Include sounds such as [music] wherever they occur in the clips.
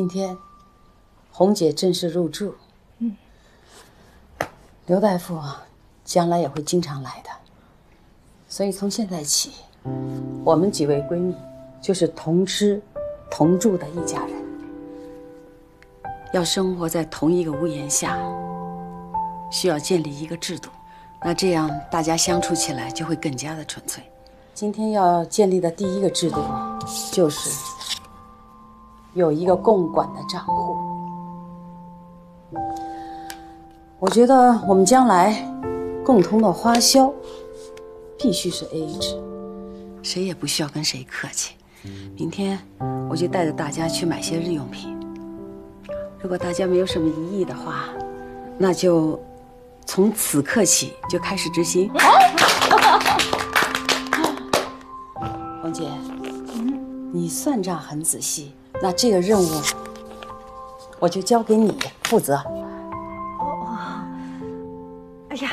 今天，红姐正式入住。嗯，刘大夫将来也会经常来的，所以从现在起，我们几位闺蜜就是同吃同住的一家人，要生活在同一个屋檐下，需要建立一个制度，那这样大家相处起来就会更加的纯粹。今天要建立的第一个制度就是。有一个共管的账户。我觉得我们将来共同的花销必须是 A A 制，谁也不需要跟谁客气。明天我就带着大家去买些日用品。如果大家没有什么异议的话，那就从此刻起就开始执行。[laughs] 王姐，你算账很仔细。那这个任务，我就交给你负责。哦哎呀，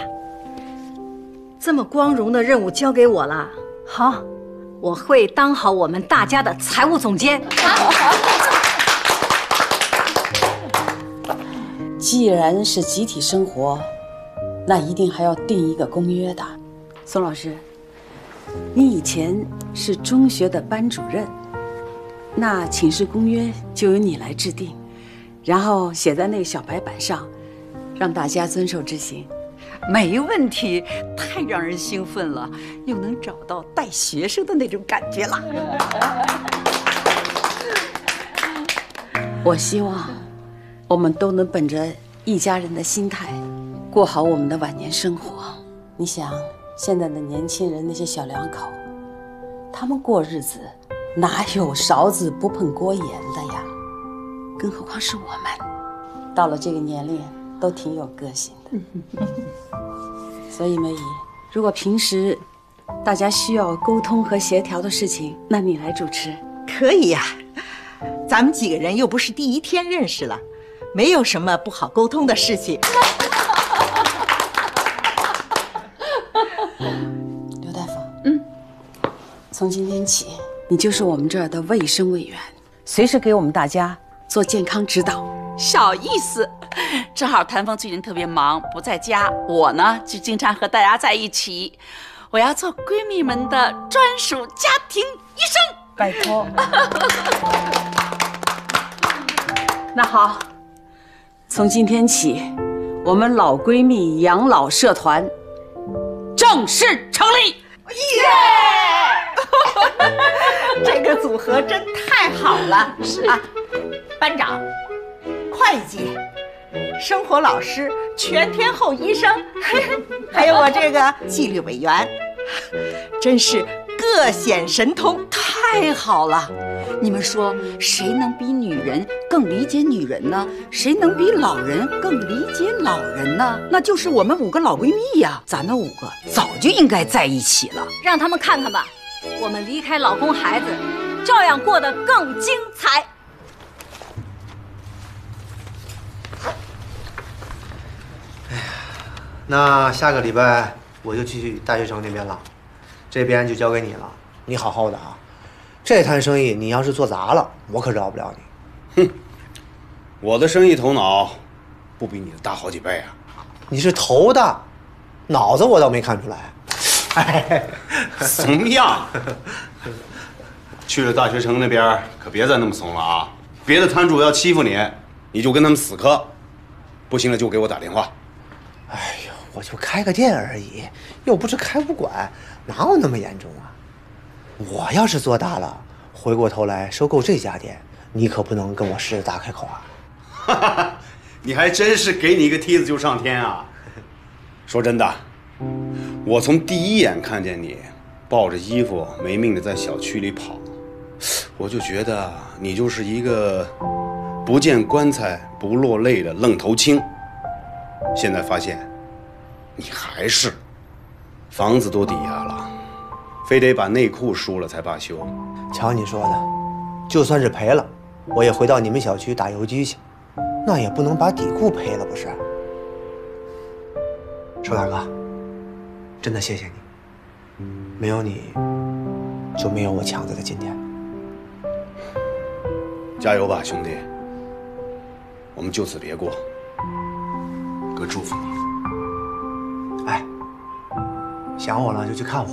这么光荣的任务交给我了。好，我会当好我们大家的财务总监。既然是集体生活，那一定还要定一个公约的。宋老师，你以前是中学的班主任。那寝室公约就由你来制定，然后写在那个小白板上，让大家遵守执行。没问题，太让人兴奋了，又能找到带学生的那种感觉了。我希望我们都能本着一家人的心态，过好我们的晚年生活。你想，现在的年轻人那些小两口，他们过日子。哪有勺子不碰锅沿的呀？更何况是我们，到了这个年龄都挺有个性的。所以梅姨，如果平时大家需要沟通和协调的事情，那你来主持。可以呀，咱们几个人又不是第一天认识了，没有什么不好沟通的事情。[laughs] 刘大夫，嗯，从今天起。你就是我们这儿的卫生委员，随时给我们大家做健康指导。小意思，[laughs] 正好谭峰最近特别忙，不在家，我呢就经常和大家在一起。我要做闺蜜们的专属家庭医生，拜托。[laughs] 那好，从今天起，我们老闺蜜养老社团正式成立。耶！[laughs] 这个组合真太好了！是啊，班长、会计、生活老师、全天候医生，还有我这个纪律委员，真是各显神通，太好了！你们说，谁能比女人更理解女人呢？谁能比老人更理解老人呢？那就是我们五个老闺蜜呀！咱们五个早就应该在一起了。让他们看看吧。我们离开老公孩子，照样过得更精彩。哎呀，那下个礼拜我就去大学城那边了，这边就交给你了。你好好的啊，这摊生意你要是做砸了，我可饶不了你。哼，我的生意头脑不比你的大好几倍啊。你是头大，脑子我倒没看出来。哎 [laughs] 怂样！去了大学城那边，可别再那么怂了啊！别的摊主要欺负你，你就跟他们死磕；不行了就给我打电话。哎呦，我就开个店而已，又不是开武馆，哪有那么严重啊？我要是做大了，回过头来收购这家店，你可不能跟我狮子大开口啊！哈 [laughs] 哈你还真是给你一个梯子就上天啊！[laughs] 说真的，我从第一眼看见你抱着衣服没命的在小区里跑，我就觉得你就是一个不见棺材不落泪的愣头青。现在发现，你还是房子都抵押了，非得把内裤输了才罢休。瞧你说的，就算是赔了，我也回到你们小区打游击去，那也不能把底裤赔了，不是？周大哥，真的谢谢你，没有你，就没有我强子的今天。加油吧，兄弟！我们就此别过。哥祝福你。哎，想我了就去看我，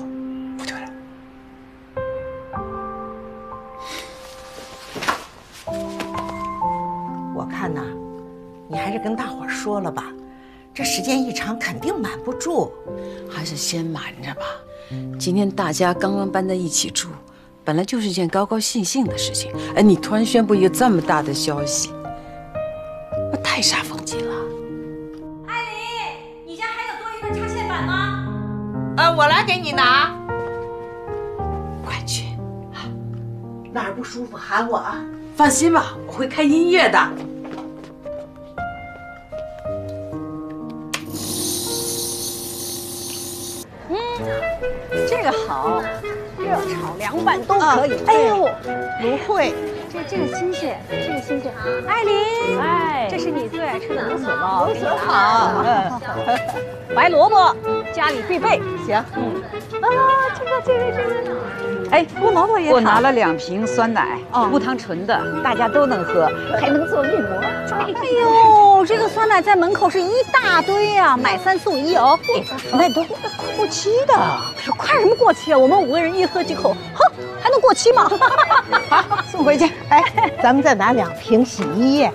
是跟大伙说了吧，这时间一长肯定瞒不住。还是先瞒着吧。今天大家刚刚搬在一起住，本来就是件高高兴兴的事情。哎，你突然宣布一个这么大的消息，那太煞风景了。艾琳，你家还有多余的插线板吗？呃，我来给你拿。快去，哪儿不舒服喊我啊。放心吧，我会开音乐的。热炒凉拌都可以。哎呦，芦荟，这这个新鲜，这个新鲜。艾琳，哎，这是你最爱吃的芦笋包，芦笋好。[laughs] 白萝卜，家里必备。行，嗯，啊，这个这个这个，哎，胡萝卜也好我拿了两瓶酸奶，哦无糖纯的，大家都能喝，还能做面膜。[laughs] 哎呦，这个酸奶在门口是一大堆呀，买三送一哦。那都过期的。快什么过期啊？我们五个人一喝几口，哼，还能过期吗？[laughs] 送回去。哎，咱们再拿两瓶洗衣液，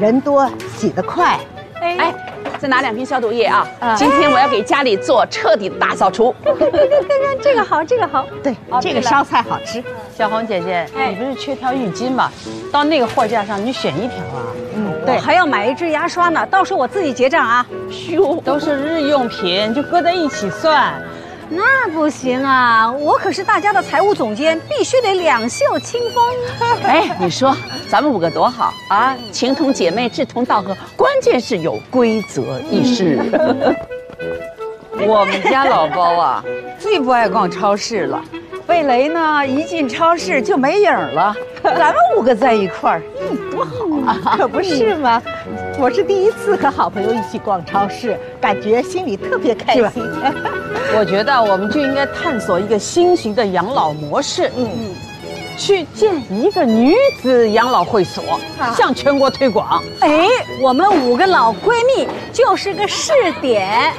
人多洗得快。哎，再拿两瓶消毒液啊！今天我要给家里做彻底的大扫除。看看这个好，这个好。对，这个烧菜好吃。小红姐姐，哎你不是缺条浴巾吗？到那个货架上你选一条啊。嗯，我对，还要买一支牙刷呢，到时候我自己结账啊。哟，都是日用品，就搁在一起算。那不行啊，我可是大家的财务总监，必须得两袖清风。[laughs] 哎，你说咱们五个多好啊，情同姐妹，志同道合，关键是有规则意识。[laughs] 我们家老包啊，最不爱逛超市了。贝雷呢，一进超市就没影了。[laughs] 咱们五个在一块儿，嗯，多好啊！可不是吗？我是第一次和好朋友一起逛超市，感觉心里特别开心。[laughs] 我觉得我们就应该探索一个新型的养老模式，嗯，去建一个女子养老会所，向全国推广。哎，我们五个老闺蜜就是个试点。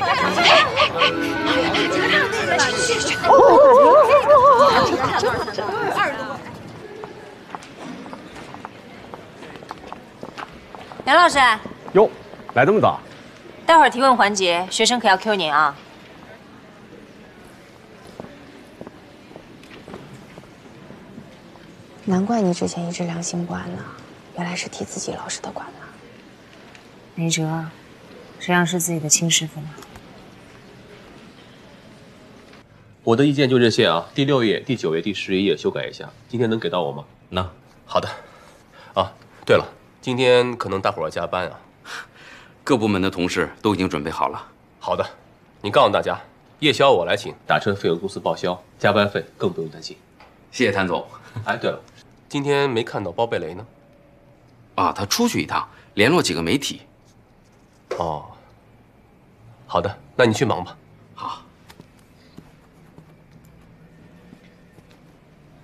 梁老师，哟，来这么早？待会儿提问环节，学生可要 Q 您啊。难怪你之前一直良心不安呢，原来是替自己老师的管呢。没辙，谁让是自己的亲师傅呢？我的意见就这些啊！第六页、第九页、第十一页修改一下，今天能给到我吗？那好的。啊，对了，今天可能大伙儿要加班啊。各部门的同事都已经准备好了。好的，你告诉大家，夜宵我来请，打车费用公司报销，加班费更不用担心。谢谢谭总。哎，对了，今天没看到包贝雷呢。啊，他出去一趟，联络几个媒体。哦，好的，那你去忙吧。好，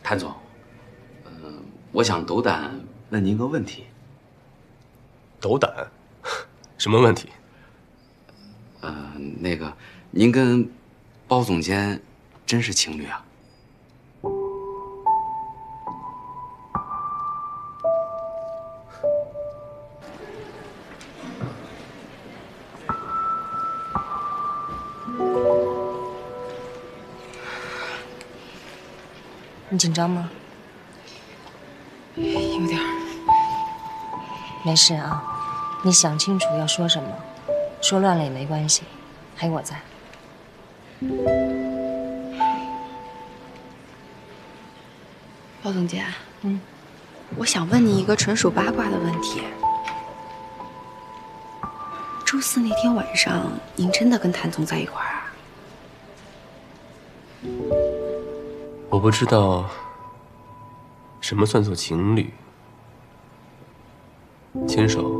谭总，嗯、我想斗胆问您个问题。斗胆？什么问题？呃，那个，您跟包总监真是情侣啊？你紧张吗？有点儿。没事啊，你想清楚要说什么，说乱了也没关系。还有我在。包总监，嗯，我想问你一个纯属八卦的问题。周四那天晚上，您真的跟谭总在一块儿啊？我不知道什么算作情侣，牵手、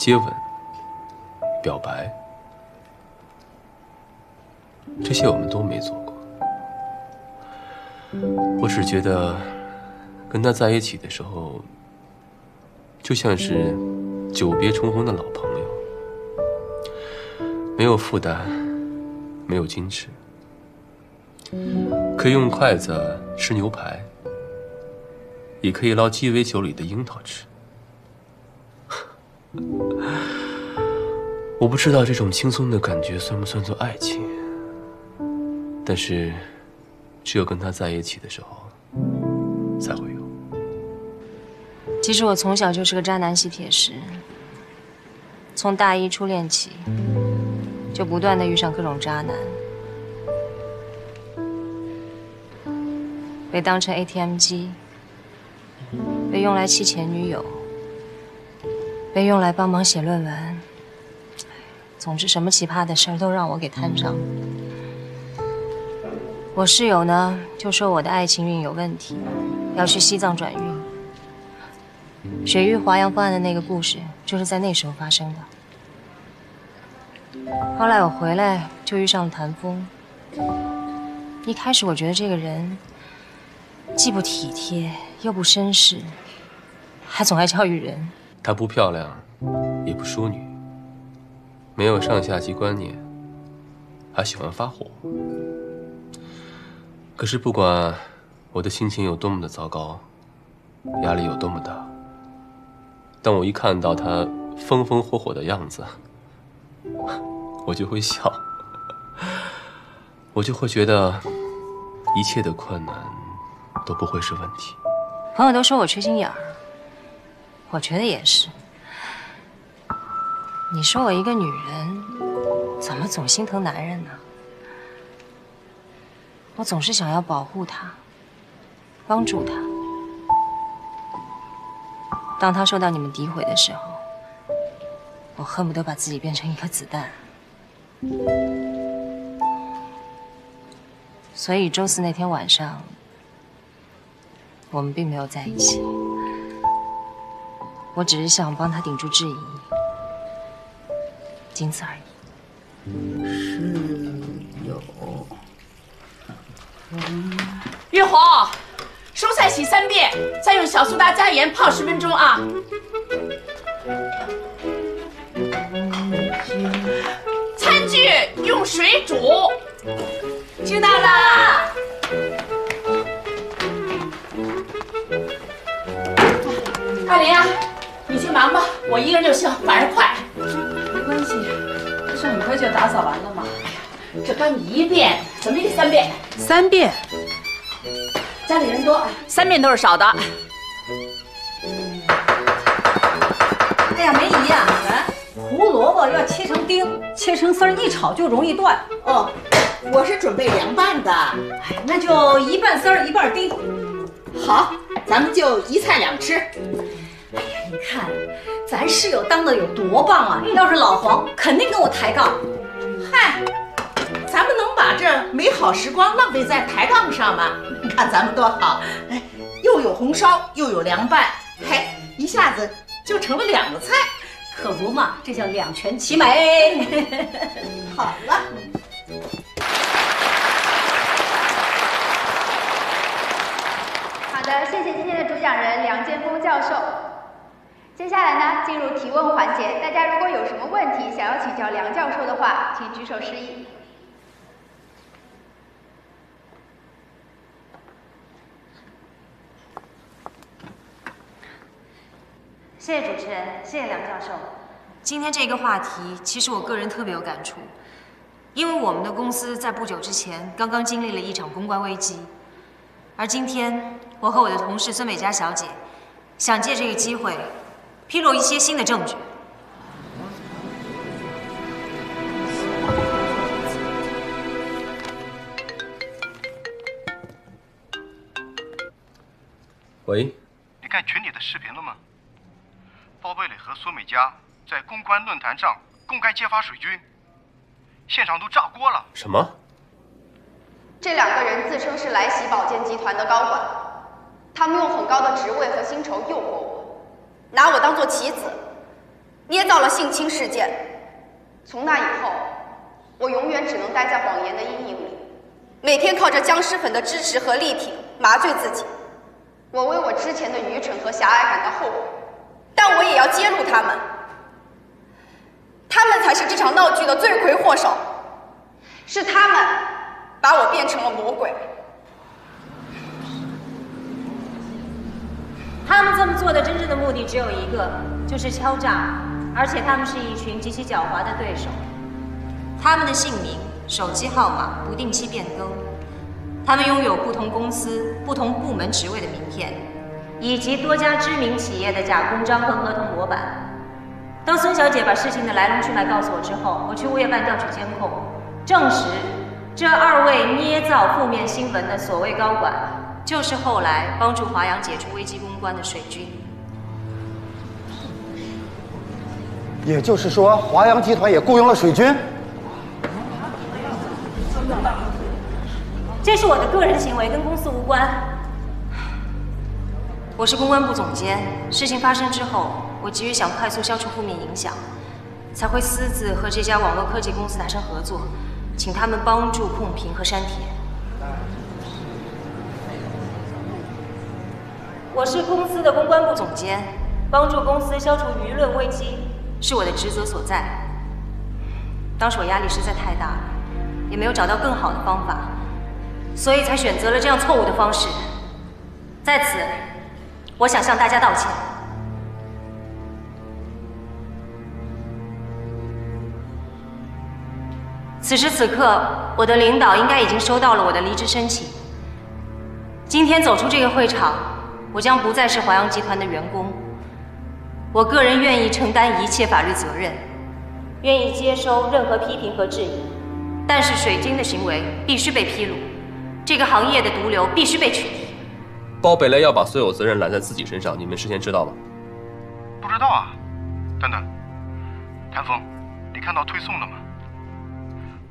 接吻、表白，这些我们都没做过。我只觉得跟他在一起的时候，就像是久别重逢的老朋友，没有负担，没有矜持。可以用筷子吃牛排，也可以捞鸡尾酒里的樱桃吃。[laughs] 我不知道这种轻松的感觉算不算作爱情，但是只有跟他在一起的时候才会有。其实我从小就是个渣男吸铁石，从大一初恋起，就不断的遇上各种渣男。被当成 ATM 机，被用来气前女友，被用来帮忙写论文，总之什么奇葩的事儿都让我给摊上。我室友呢就说我的爱情运有问题，要去西藏转运。雪域华阳方案的那个故事就是在那时候发生的。后来我回来就遇上了谭峰，一开始我觉得这个人。既不体贴，又不绅士，还总爱教育人。她不漂亮，也不淑女，没有上下级观念，还喜欢发火。可是不管我的心情有多么的糟糕，压力有多么大，当我一看到她风风火火的样子，[laughs] 我就会笑，我就会觉得一切的困难。都不会是问题。朋友都说我缺心眼儿，我觉得也是。你说我一个女人，怎么总心疼男人呢？我总是想要保护他，帮助他。当他受到你们诋毁的时候，我恨不得把自己变成一颗子弹。所以周四那天晚上。我们并没有在一起，我只是想帮他顶住质疑，仅此而已。是有。玉红，蔬菜洗三遍，再用小苏打加盐泡十分钟啊。餐具用水煮。知道了。忙吧，我一个人就行，反正快。没关系，不是很快就打扫完了吗？哎呀，这刚一遍，怎么也得三遍。三遍。家里人多，三遍都是少的。哎呀，梅姨呀，来，胡萝卜要切成丁，切成丝儿，一炒就容易断。哦，我是准备凉拌的。哎，那就一半丝儿一半丁。好，咱们就一菜两吃。看，咱室友当的有多棒啊！要是老黄，肯定跟我抬杠。嗨，咱们能把这美好时光浪费在抬杠上吗？你看咱们多好，哎，又有红烧，又有凉拌，嘿，一下子就成了两个菜，可不嘛，这叫两全其美。好了。好的，谢谢今天的主讲人梁建峰教授。接下来呢，进入提问环节。大家如果有什么问题想要请教梁教授的话，请举手示意。谢谢主持人，谢谢梁教授。今天这个话题，其实我个人特别有感触，因为我们的公司在不久之前刚刚经历了一场公关危机，而今天我和我的同事孙美嘉小姐想借这个机会。披露一些新的证据。喂。你看群里的视频了吗？包贝勒和苏美佳在公关论坛上公开揭发水军现场都炸锅了。什么？这两个人自称是来袭保健集团的高管他们用很高的职位和薪酬诱惑我。拿我当做棋子，捏造了性侵事件。从那以后，我永远只能待在谎言的阴影里，每天靠着僵尸粉的支持和力挺麻醉自己。我为我之前的愚蠢和狭隘感到后悔，但我也要揭露他们，他们才是这场闹剧的罪魁祸首，是他们把我变成了魔鬼。他们这么做的真正的目的只有一个，就是敲诈，而且他们是一群极其狡猾的对手。他们的姓名、手机号码不定期变更，他们拥有不同公司、不同部门职位的名片，以及多家知名企业的假公章和合同模板。当孙小姐把事情的来龙去脉告诉我之后，我去物业办调取监控，证实这二位捏造负面新闻的所谓高管，就是后来帮助华阳解除危机公关的水军。也就是说，华阳集团也雇佣了水军。这是我的个人行为，跟公司无关。我是公关部总监，事情发生之后，我急于想快速消除负面影响，才会私自和这家网络科技公司达成合作，请他们帮助控评和删帖。我是公司的公关部总监，帮助公司消除舆论危机是我的职责所在。当时我压力实在太大了，也没有找到更好的方法，所以才选择了这样错误的方式。在此，我想向大家道歉。此时此刻，我的领导应该已经收到了我的离职申请。今天走出这个会场，我将不再是华阳集团的员工。我个人愿意承担一切法律责任，愿意接收任何批评和质疑，但是水晶的行为必须被披露，这个行业的毒瘤必须被取缔。包贝雷要把所有责任揽在自己身上，你们事先知道吗？不知道啊。等等，谭峰，你看到推送了吗？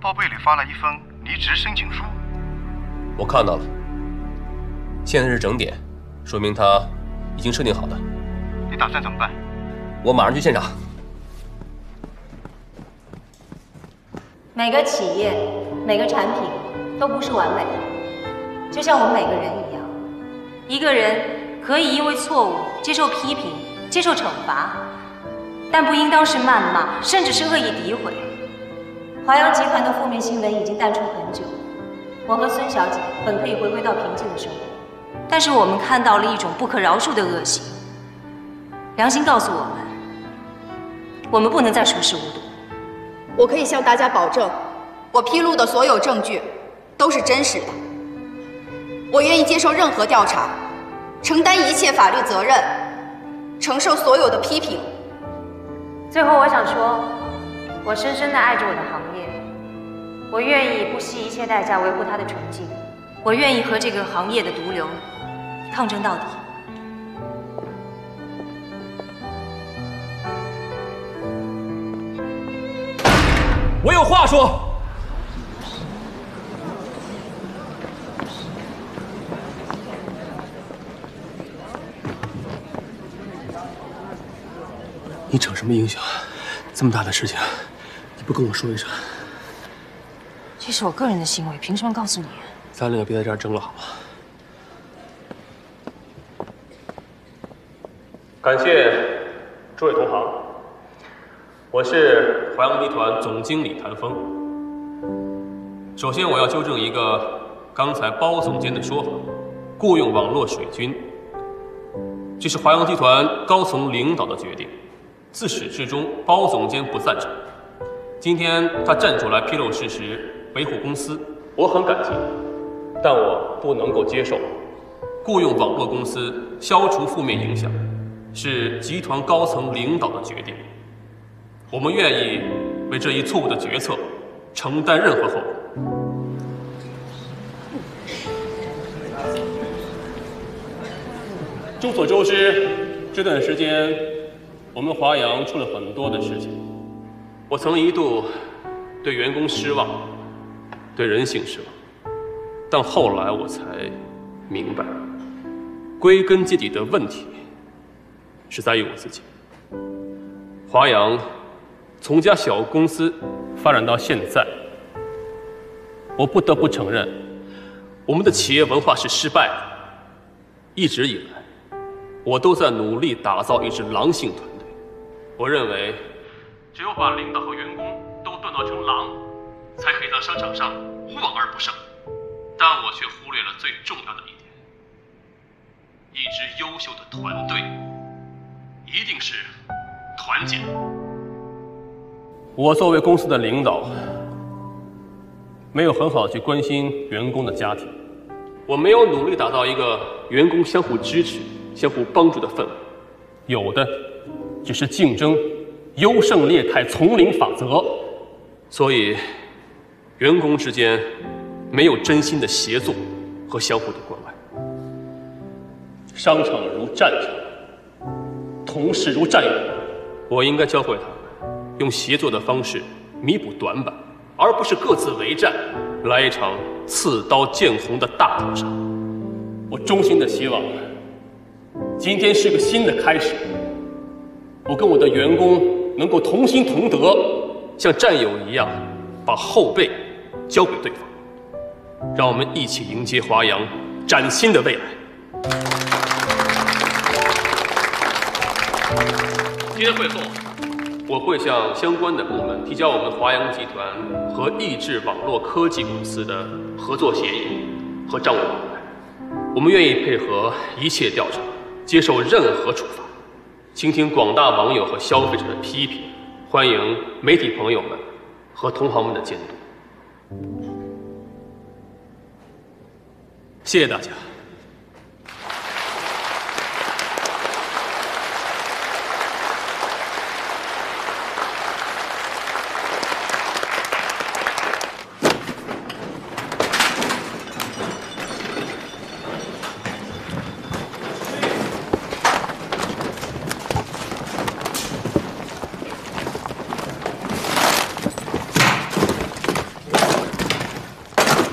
包贝里发了一封离职申请书。我看到了，现在是整点，说明他已经设定好的。你打算怎么办？我马上去现场。每个企业、每个产品都不是完美的，就像我们每个人一样。一个人可以因为错误接受批评、接受惩罚，但不应当是谩骂，甚至是恶意诋毁。华阳集团的负面新闻已经淡出很久，我和孙小姐本可以回归到平静的生活，但是我们看到了一种不可饶恕的恶行。良心告诉我们，我们不能再熟视无睹。我可以向大家保证，我披露的所有证据都是真实的。我愿意接受任何调查，承担一切法律责任，承受所有的批评。最后，我想说，我深深的爱着我的行业，我愿意不惜一切代价维护它的纯净，我愿意和这个行业的毒瘤抗争到底。我有话说。你逞什么英雄？这么大的事情，你不跟我说一声？这是我个人的行为，凭什么告诉你？咱俩别在这儿争了，好吗？感谢诸位同行，我是华阳集团总经理谭峰。首先，我要纠正一个刚才包总监的说法，雇佣网络水军，这是华阳集团高层领导的决定。自始至终，包总监不赞成。今天他站出来披露事实，维护公司，我很感激，但我不能够接受。雇佣网络公司消除负面影响，是集团高层领导的决定。我们愿意为这一错误的决策承担任何后果。众所周知，这段时间我们华阳出了很多的事情。我曾一度对员工失望，对人性失望，但后来我才明白，归根结底的问题是在于我自己。华阳从家小公司发展到现在，我不得不承认，我们的企业文化是失败的。一直以来，我都在努力打造一支狼性团队。我认为，只有把领导和员工都锻造成狼，才可以在商场上无往而不胜。但我却忽略了最重要的一点：一支优秀的团队，一定是团结。我作为公司的领导，没有很好地去关心员工的家庭，我没有努力打造一个员工相互支持、相互帮助的氛围，有的只是竞争、优胜劣汰、丛林法则，所以员工之间没有真心的协作和相互的关爱。商场如战场，同事如战友，我应该教会他们用协作的方式弥补短板，而不是各自为战，来一场刺刀见红的大屠杀。我衷心的希望，今天是个新的开始。我跟我的员工能够同心同德，像战友一样，把后背交给对方。让我们一起迎接华阳崭新的未来。今天会后，我会向相关的部门提交我们华阳集团和易智网络科技公司的合作协议和账务往来。我们愿意配合一切调查，接受任何处罚，倾听广大网友和消费者的批评，欢迎媒体朋友们和同行们的监督。谢谢大家。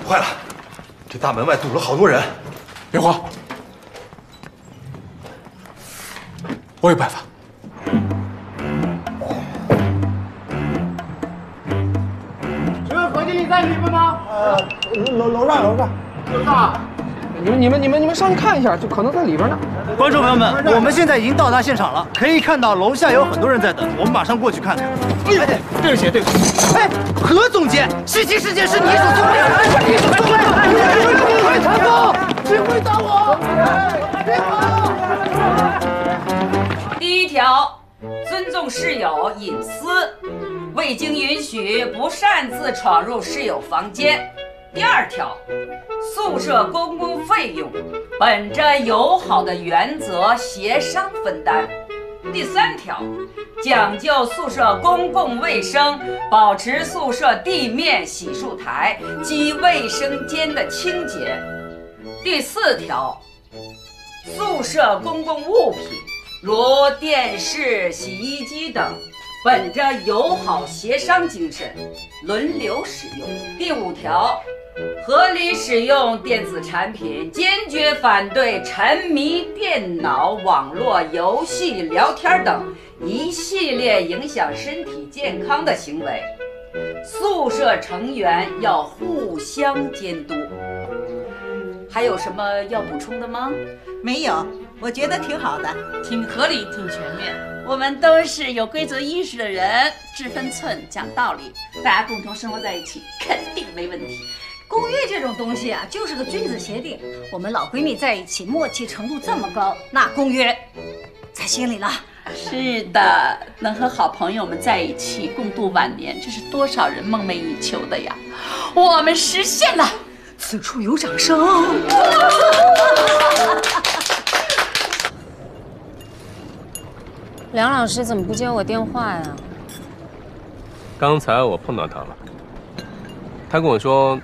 坏了，这大门外堵了好多人。别慌，我有办法。请问何经理在里面吗？呃，楼楼上楼上。楼上。你们你们你们你们上去看一下，就可能在里边呢。观众朋友们，我们现在已经到达现场了，可以看到楼下有很多人在等，我们马上过去看看。哎，对不起，对不起。哎，何总监，这起事件是你所做的。哎，你所做的。快传走，请回答我。别跑。第一条，尊重室友隐私，未经允许不擅自闯入室友房间。第二条，宿舍公共费用本着友好的原则协商分担。第三条，讲究宿舍公共卫生，保持宿舍地面洗漱台及卫生间的清洁。第四条，宿舍公共物品如电视、洗衣机等，本着友好协商精神，轮流使用。第五条，合理使用电子产品，坚决反对沉迷电脑、网络游戏、聊天等一系列影响身体健康的行为。宿舍成员要互相监督。还有什么要补充的吗？没有，我觉得挺好的，挺合理，挺全面。我们都是有规则意识的人，知分寸、讲道理，大家共同生活在一起，肯定没问题。公约这种东西啊，就是个君子协定。我们老闺蜜在一起，默契程度这么高，那公约在心里了。是的，能和好朋友们在一起共度晚年，这是多少人梦寐以求的呀！我们实现了，此处有掌声。[laughs] 梁老师怎么不接我电话呀？刚才我碰到他了，他跟我说，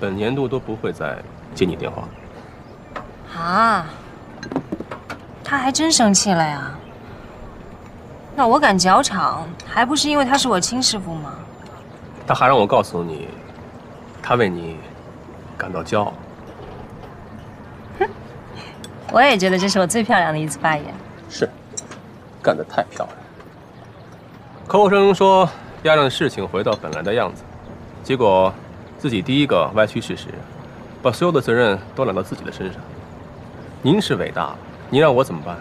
本年度都不会再接你电话。啊，他还真生气了呀？那我敢搅场，还不是因为他是我亲师傅吗？他还让我告诉你，他为你感到骄傲。我也觉得这是我最漂亮的一次发言。是，干得太漂亮。口口声声说要让事情回到本来的样子，结果自己第一个歪曲事实，把所有的责任都揽到自己的身上。您是伟大，您让我怎么办？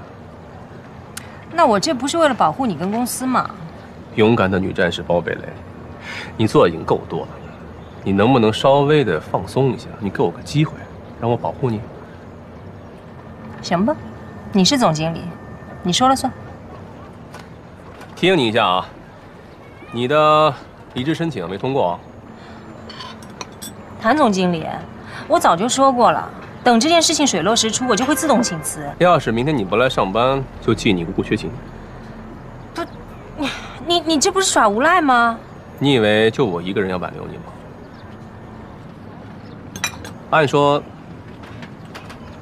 那我这不是为了保护你跟公司吗？勇敢的女战士包贝雷，你做的已经够多了，你能不能稍微的放松一下？你给我个机会，让我保护你。行吧，你是总经理，你说了算。提醒你一下啊，你的离职申请没通过啊。谭总经理，我早就说过了，等这件事情水落石出，我就会自动请辞。要是明天你不来上班，就记你无故缺勤。不你你你这不是耍无赖吗？你以为就我一个人要挽留你吗？按说，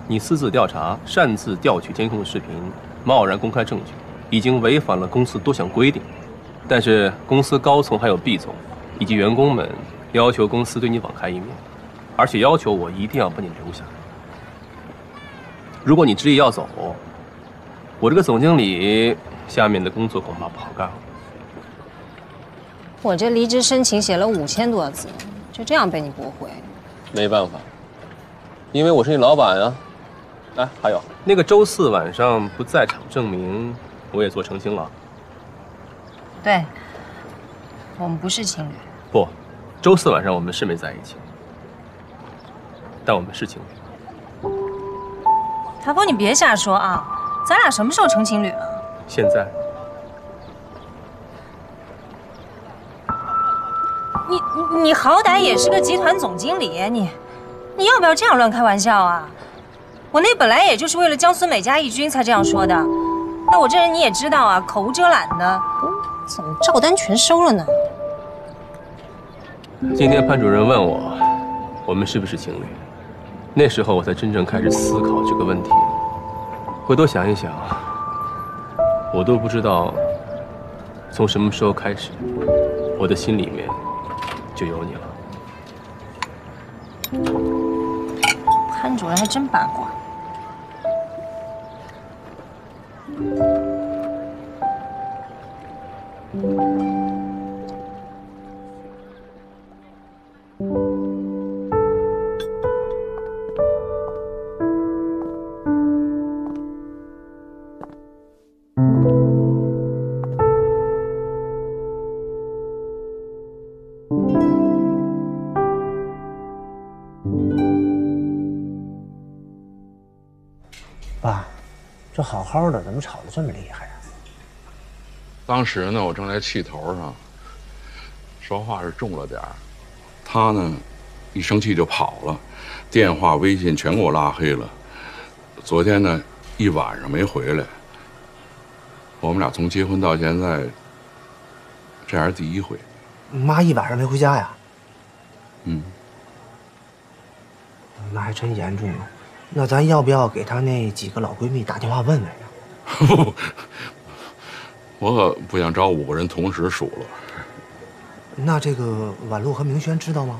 你私自调查、擅自调取监控视频、贸然公开证据，已经违反了公司多项规定。但是公司高层还有毕总以及员工们要求公司对你网开一面，而且要求我一定要把你留下。如果你执意要走，我这个总经理下面的工作恐怕不好干了。我这离职申请写了五千多字，就这样被你驳回。没办法，因为我是你老板啊。哎，还有那个周四晚上不在场证明，我也做澄清了。对，我们不是情侣。不，周四晚上我们是没在一起，但我们是情侣。谭峰，你别瞎说啊！咱俩什么时候成情侣了？现在，你你你好歹也是个集团总经理，你你要不要这样乱开玩笑啊？我那本来也就是为了江苏美嘉义军才这样说的。那我这人你也知道啊，口无遮拦的，怎么照单全收了呢？今天潘主任问我，我们是不是情侣？那时候我才真正开始思考这个问题。回头想一想，我都不知道从什么时候开始，我的心里面就有你了。潘主任还真八卦。的，怎么吵得这么厉害呀、当时呢，我正在气头上，说话是重了点儿。他呢，一生气就跑了，电话、微信全给我拉黑了。昨天呢，一晚上没回来。我们俩从结婚到现在，这还是第一回。妈一晚上没回家呀？嗯，那还真严重了。那咱要不要给她那几个老闺蜜打电话问问呀？不，[laughs] 我可不想找五个人同时数落。那这个婉露和明轩知道吗？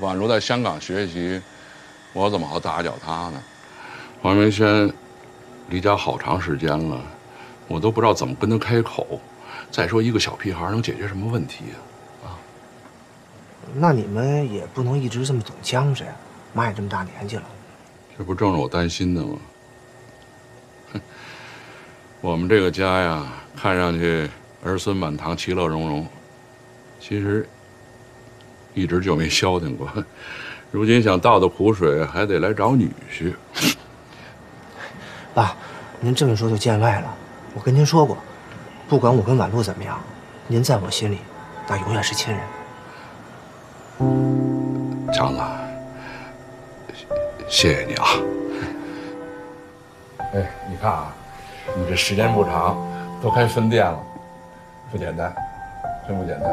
婉如在香港学习，我怎么好打搅她呢？王明轩离家好长时间了，我都不知道怎么跟他开口。再说一个小屁孩能解决什么问题呀、啊那你们也不能一直这么总僵着呀。妈也这么大年纪了，这不正是我担心的吗？哼，我们这个家呀，看上去儿孙满堂，其乐融融，其实一直就没消停过。[laughs] 如今想倒倒苦水，还得来找女婿。[laughs] 爸，您这么说就见外了。我跟您说过，不管我跟婉露怎么样，您在我心里那永远是亲人。强子，谢谢你啊！哎，你看啊，你这时间不长，都开分店了，不简单，真不简单。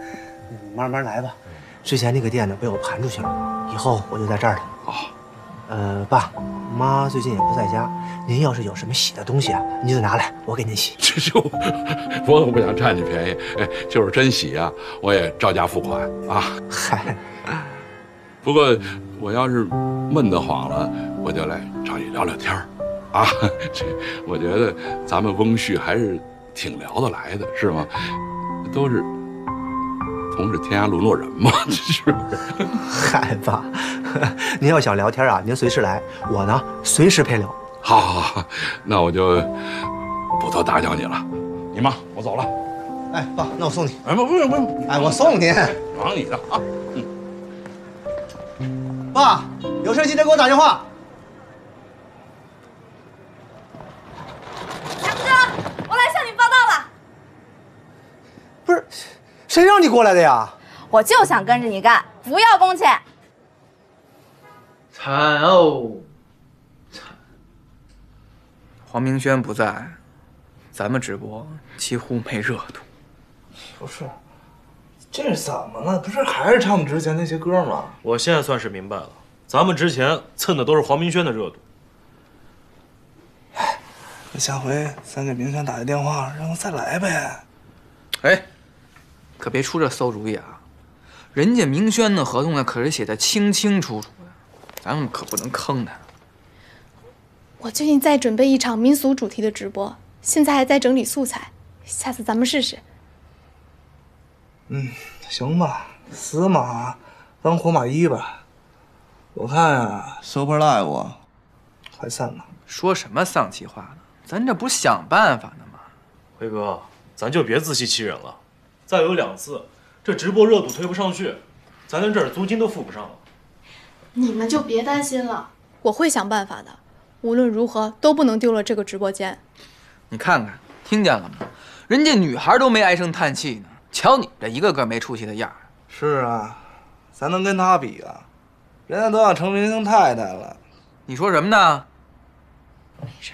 [laughs] 慢慢来吧。之前那个店呢被我盘出去了，以后我就在这儿了。啊。呃，爸妈最近也不在家，您要是有什么洗的东西啊，您就拿来，我给您洗。这就我可不想占你便宜，哎，就是真洗啊，我也照价付款啊。嗨，不过我要是闷得慌了，我就来找你聊聊天儿啊。这我觉得咱们翁婿还是挺聊得来的，是吗？都是同是天涯沦落人嘛，[laughs] 是不是？[laughs] 您要想聊天啊，您随时来，我呢随时陪聊。好，好，好，那我就不多打搅你了。你忙，我走了。哎，爸，那我送你。哎，不，不用，不用。哎，我送您。忙你的啊。嗯爸，有事记得给我打电话。强哥，我来向你报道了。不是，谁让你过来的呀？我就想跟着你干，不要工钱。惨哦！黄明轩不在，咱们直播几乎没热度。不是，这是怎么了？不是还是唱之前那些歌吗？我现在算是明白了，咱们之前蹭的都是黄明轩的热度。哎那下回咱给明轩打个电话，让他再来呗。哎，可别出这馊主意啊！人家明轩的合同呢，可是写的清清楚楚的，咱们可不能坑他。我最近在准备一场民俗主题的直播，现在还在整理素材，下次咱们试试。嗯，行吧，死马当活马医吧。我看啊，Super Live 快散了。说什么丧气话呢？咱这不想办法呢吗？辉哥，咱就别自欺欺人了。再有两次，这直播热度推不上去，咱连这儿租金都付不上了。你们就别担心了，我会想办法的。无论如何都不能丢了这个直播间。你看看，听见了吗？人家女孩都没唉声叹气呢，瞧你这一个个没出息的样儿。是啊，咱能跟他比啊？人家都要成明星太太了。你说什么呢？没事。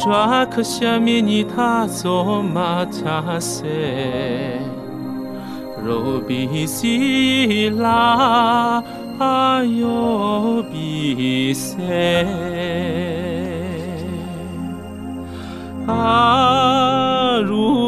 抓克下面你他走马他塞，罗比西拉啊哟比塞。啊如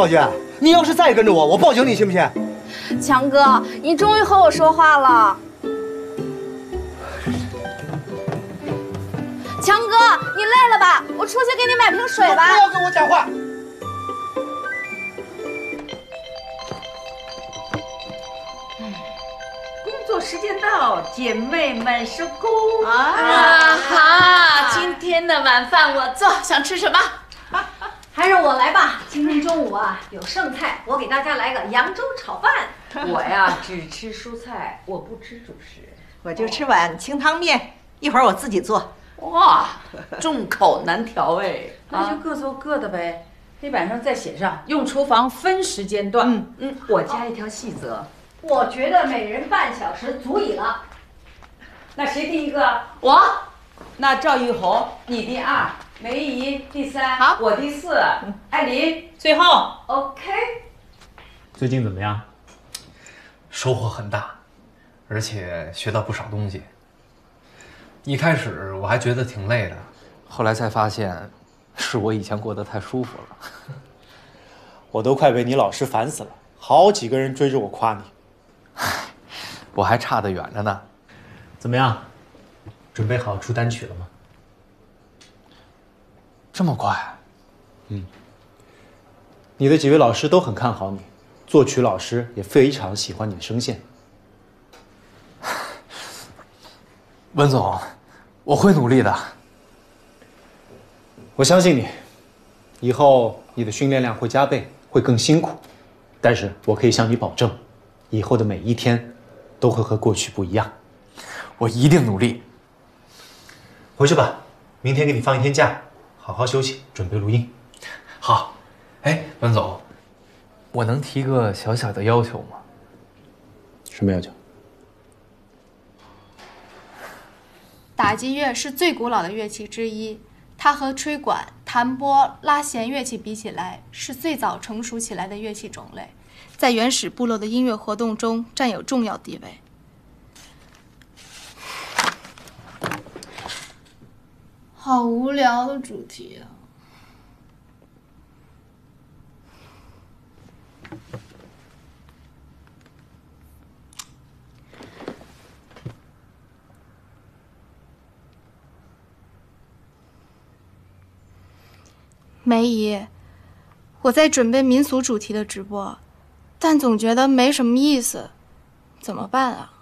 刘小军，你要是再跟着我，我报警，你信不信？强哥，你终于和我说话了。强哥，你累了吧？我出去给你买瓶水吧。不要跟我讲话。工作时间到，姐妹们收工啊哈！今天的晚饭我做，想吃什么？还是我来吧。今天中午啊有剩菜，我给大家来个扬州炒饭。我呀只吃蔬菜，我不吃主食。[laughs] 我就吃碗清汤面，一会儿我自己做。哇，众口难调哎！[laughs] 那就各做各的呗。黑板上再写上，用厨房分时间段。嗯嗯，我加一条细则。我觉得每人半小时足矣了。那谁第一个？我。那赵玉红，你第二，梅姨第三，好，我第四，艾琳最后。OK。最近怎么样？收获很大，而且学到不少东西。一开始我还觉得挺累的，后来才发现，是我以前过得太舒服了。[laughs] 我都快被你老师烦死了，好几个人追着我夸你。我还差得远着呢。怎么样？准备好出单曲了吗？这么快？嗯。你的几位老师都很看好你，作曲老师也非常喜欢你的声线。[laughs] 温总，我会努力的。我相信你，以后你的训练量会加倍，会更辛苦，但是我可以向你保证，以后的每一天都会和过去不一样。我一定努力。回去吧，明天给你放一天假，好好休息，准备录音。好。哎，文总，我能提个小小的要求吗？什么要求？打击乐是最古老的乐器之一，它和吹管、弹拨、拉弦乐器比起来，是最早成熟起来的乐器种类，在原始部落的音乐活动中占有重要地位。好无聊的主题啊！梅姨，我在准备民俗主题的直播，但总觉得没什么意思，怎么办啊？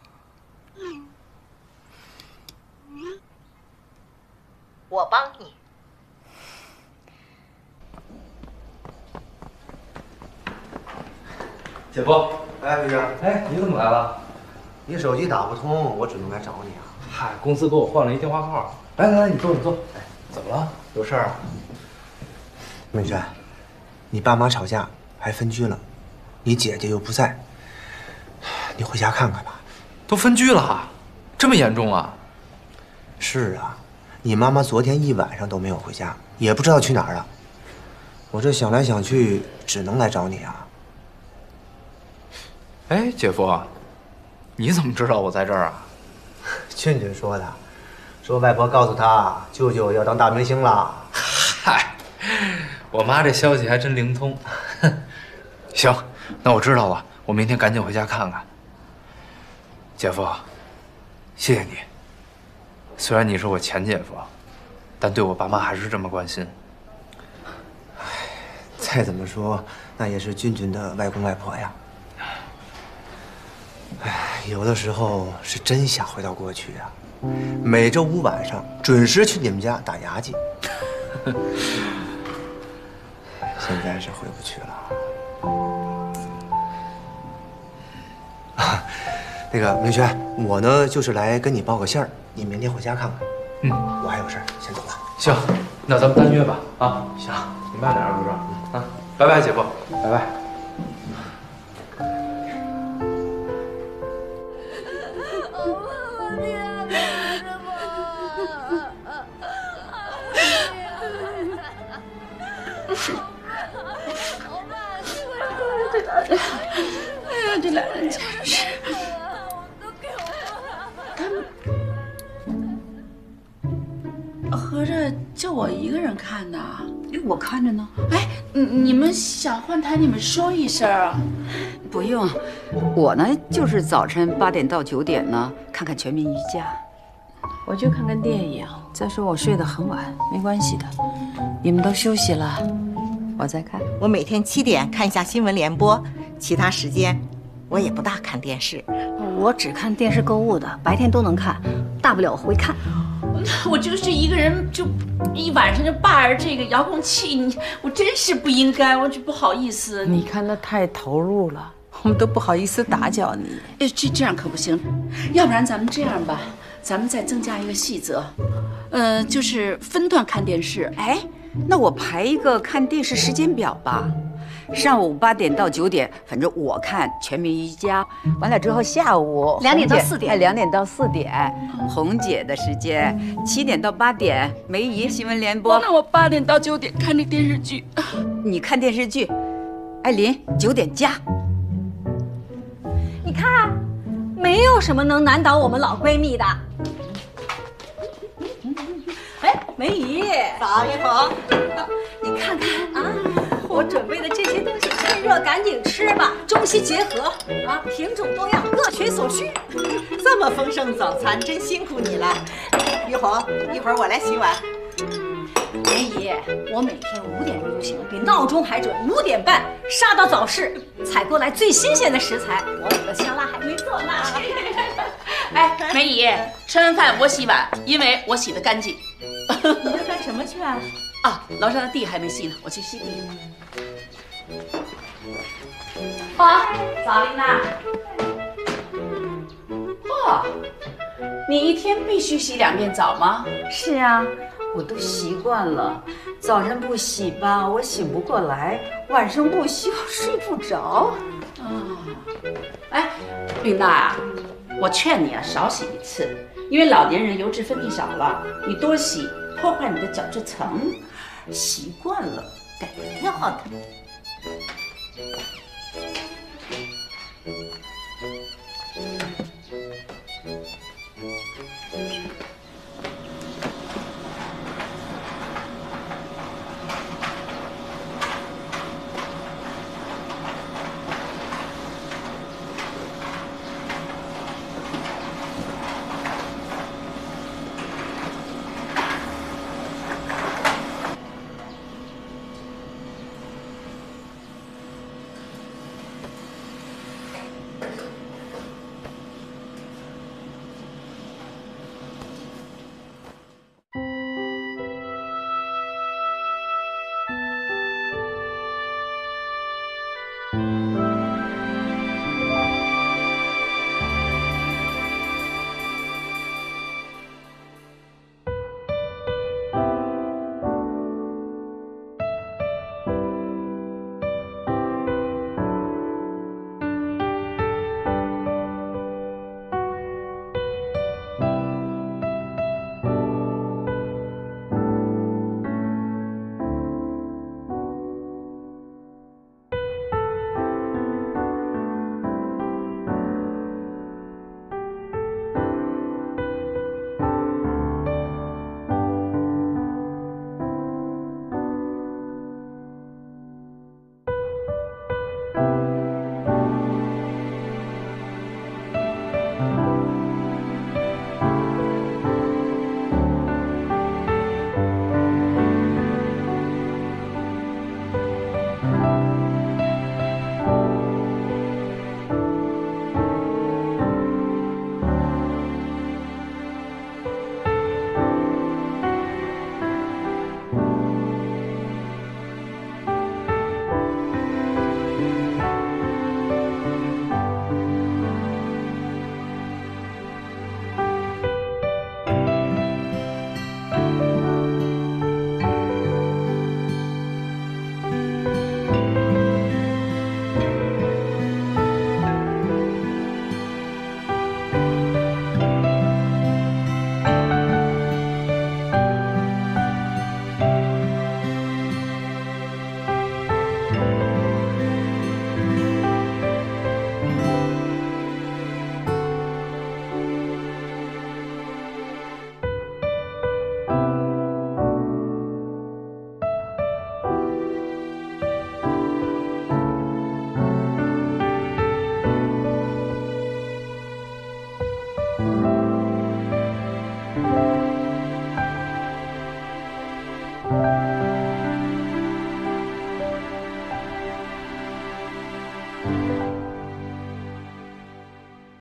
我帮你。姐夫，哎，李生，哎，你怎么来了？你手机打不通，我只能来找你啊。嗨，公司给我换了一电话号。来来来，你坐，你坐。哎，怎么了？有事儿啊？美娟，你爸妈吵架还分居了，你姐姐又不在，你回家看看吧。都分居了，这么严重啊？是啊，你妈妈昨天一晚上都没有回家，也不知道去哪儿了。我这想来想去，只能来找你啊。哎，姐夫，你怎么知道我在这儿啊？[laughs] 俊俊说的，说外婆告诉他，舅舅要当大明星了。嗨。我妈这消息还真灵通，[laughs] 行，那我知道了，我明天赶紧回家看看。姐夫，谢谢你。虽然你是我前姐夫，但对我爸妈还是这么关心。唉，再怎么说，那也是俊俊的外公外婆呀。唉，有的时候是真想回到过去啊，每周五晚上准时去你们家打牙祭。现在是回不去了。[laughs] 啊，那个明轩，我呢就是来跟你报个信儿，你明天回家看看。嗯，我还有事儿，先走了。行，那咱们单约吧。啊，行，你慢点啊，哥哥。啊，拜拜，姐夫，拜拜。哎呀，这俩人简看呢？哎，我看着呢。哎，你你们想换台，你们说一声啊。不用，我呢就是早晨八点到九点呢，看看全民瑜伽。我就看看电影。再说我睡得很晚，没关系的。你们都休息了，我再看。我每天七点看一下新闻联播，其他时间我也不大看电视。我只看电视购物的，白天都能看，大不了我会看。[laughs] 我就是一个人，就一晚上就霸着这个遥控器，你我真是不应该，我就不好意思。你看他太投入了，我们都不好意思打搅你。哎，这这样可不行，要不然咱们这样吧，咱们再增加一个细则，呃，就是分段看电视。哎，那我排一个看电视时间表吧。上午八点到九点，反正我看全民瑜伽，完了之后下午两点到四点，哎，两点到四点，红姐的时间，七点到八点，梅姨新闻联播。那我八点到九点看那电视剧，你看电视剧，艾琳九点加。你看，没有什么能难倒我们老闺蜜的。哎，梅姨，早一逢，你看看啊。我准备的这些东西趁热赶紧吃吧，中西结合啊，品种多样，各取所需。这么丰盛早餐，真辛苦你了。玉红，一会儿我来洗碗。梅姨，我每天五点钟就醒了，比闹钟还准，五点半杀到早市，采购来最新鲜的食材。我们的香辣还没做呢。[laughs] 哎，梅姨，吃完饭我洗碗，因为我洗的干净。你要干什么去啊？啊，楼上的地还没洗呢，我去洗地。哇，早琳娜。哇，你一天必须洗两遍澡吗？是啊，我都习惯了。早晨不洗吧，我醒不过来；晚上不洗，我睡不着。啊，哎，丽娜啊，我劝你啊，少洗一次，因为老年人油脂分泌少了，你多洗破坏你的角质层，习惯了改不掉的。Thank you.